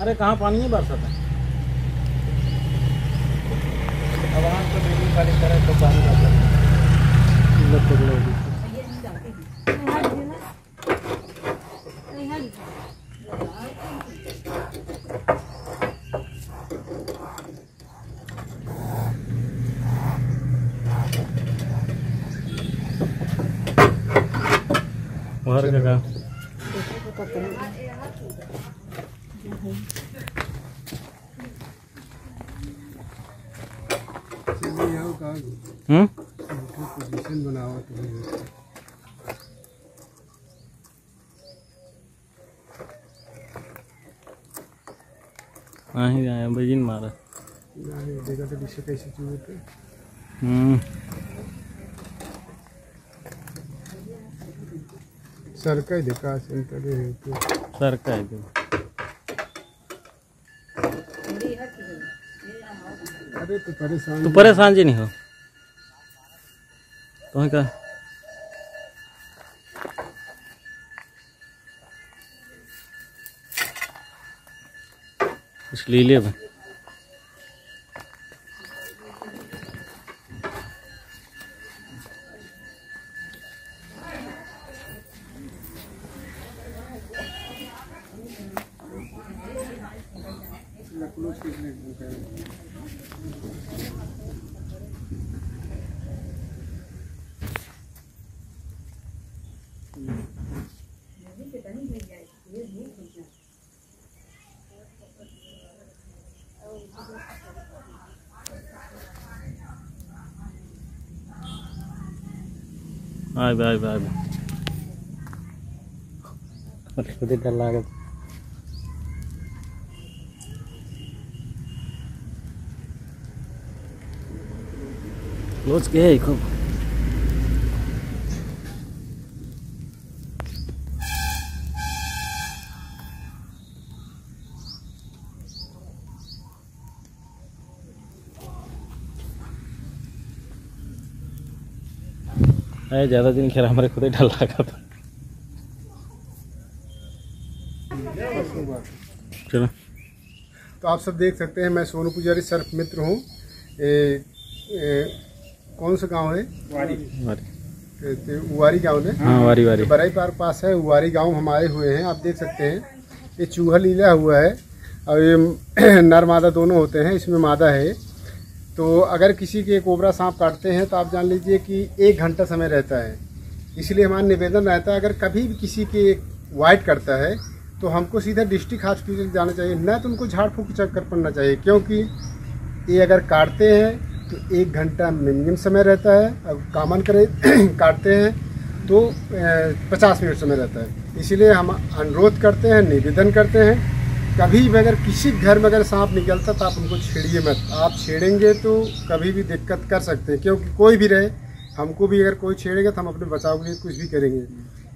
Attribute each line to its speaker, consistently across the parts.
Speaker 1: अरे कहाँ पानी है बरसात है अब वहाँ हाँ ही आया बजिन मारा.
Speaker 2: देखा तो कैसे चूहे थे सर का ही देखा सेंटर है तो
Speaker 1: सर का है तो
Speaker 2: अरे तो परेशान
Speaker 1: तू परेशान जी नहीं हो। तो का कुछ ले ले भाई आए बे आए बे आए। बे अरे के है खूब है ज़्यादा दिन खेला हमारे खुद ही डर लगा था। चलो।
Speaker 2: तो आप सब देख सकते हैं, मैं सोनू पुजारी सर्फ मित्र हूँ कौन सा गाँव है?
Speaker 1: वारी।
Speaker 2: ते- उवारी गाँव है
Speaker 1: हाँ वारी वारी।
Speaker 2: बराई पार्क पास है उवारी गाँव हम आए हुए हैं आप देख सकते हैं। ये चूहा लीला हुआ है। और ये नर मादा दोनों होते हैं इसमें मादा है। तो अगर किसी के कोबरा सांप काटते हैं तो आप जान लीजिए कि एक घंटा समय रहता है। इसलिए हमारा निवेदन रहता है अगर कभी भी किसी के वाइट करता है तो हमको सीधा डिस्ट्रिक्ट हॉस्पिटल जाना चाहिए। न तो उनको झाड़ फूक के चक्कर पड़ना चाहिए क्योंकि ये अगर काटते हैं तो एक घंटा मिनिमम समय रहता है और कामन करे, काटते हैं तो पचास मिनट समय रहता है। इसीलिए हम अनुरोध करते हैं, निवेदन करते हैं, कभी भी अगर किसी घर में अगर सांप निकलता तो आप उनको छेड़िए मत। आप छेड़ेंगे तो कभी भी दिक्कत कर सकते हैं, क्योंकि कोई भी रहे, हमको भी अगर कोई छेड़ेगा तो हम अपने बचाव के लिए कुछ भी करेंगे।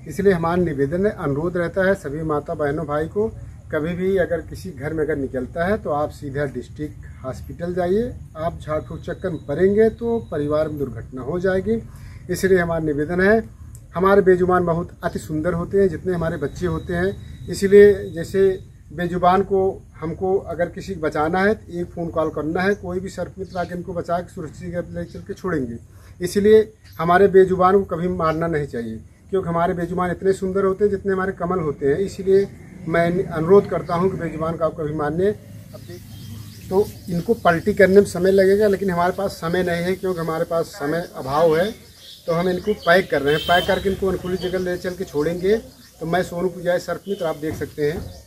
Speaker 2: इसलिए हमारा निवेदन अनुरोध रहता है सभी माता बहनों भाई को कभी भी अगर किसी घर में अगर निकलता है तो आप सीधा डिस्ट्रिक्ट हॉस्पिटल जाइए। आप झाड़ फूक चक्कर में पड़ेंगे तो परिवार में दुर्घटना हो जाएगी। इसलिए हमारा निवेदन है, हमारे बेजुबान बहुत अति सुंदर होते हैं, जितने हमारे बच्चे होते हैं। इसलिए जैसे बेजुबान को, हमको अगर किसी को बचाना है तो एक फ़ोन कॉल करना है, कोई भी सर्प मित्र आके इनको बचा के सुरक्षित ले चल के छोड़ेंगे। इसलिए हमारे बेजुबान को कभी मारना नहीं चाहिए, क्योंकि हमारे बेजुबान इतने सुंदर होते हैं, जितने हमारे कमल होते हैं। इसलिए मैं अनुरोध करता हूँ कि बेजुबान का आपका अब तो इनको पलटी करने में समय लगेगा, लेकिन हमारे पास समय नहीं है, क्योंकि हमारे पास समय अभाव है तो हम इनको पैक कर रहे हैं। पैक करके इनको अनुकूलित जगह ले चल के छोड़ेंगे। तो मैं सोनू पुजारी सर्फ तो आप देख सकते हैं।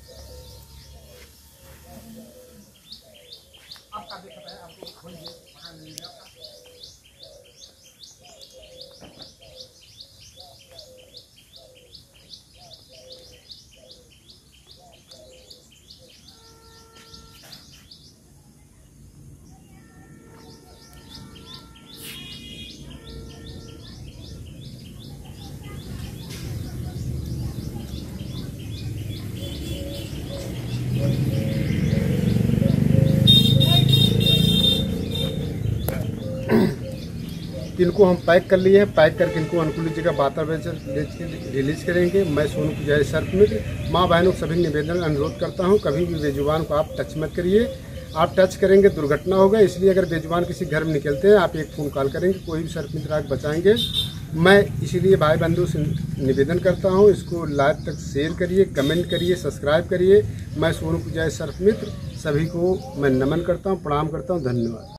Speaker 2: इनको हम पैक कर लिए हैं। पैक करके इनको अनुकूलित जगह वातावरण रिलीज़ करेंगे। मैं सोनू पुजारी सर्प मित्र माँ बहनों को सभी निवेदन अनुरोध करता हूँ, कभी भी बेजुबान को आप टच मत करिए। आप टच करेंगे, दुर्घटना होगा, इसलिए अगर बेजुबान किसी घर में निकलते हैं, आप एक फ़ोन कॉल करेंगे, कोई भी सर्प मित्र आके बचाएँगे। मैं इसीलिए भाई बंधु से निवेदन करता हूँ, इसको लाइव तक शेयर करिए कमेंट करिए सब्सक्राइब करिए। मैं सोनू पुजारी सर्प मित्र सभी को मैं नमन करता हूँ, प्रणाम करता हूँ, धन्यवाद।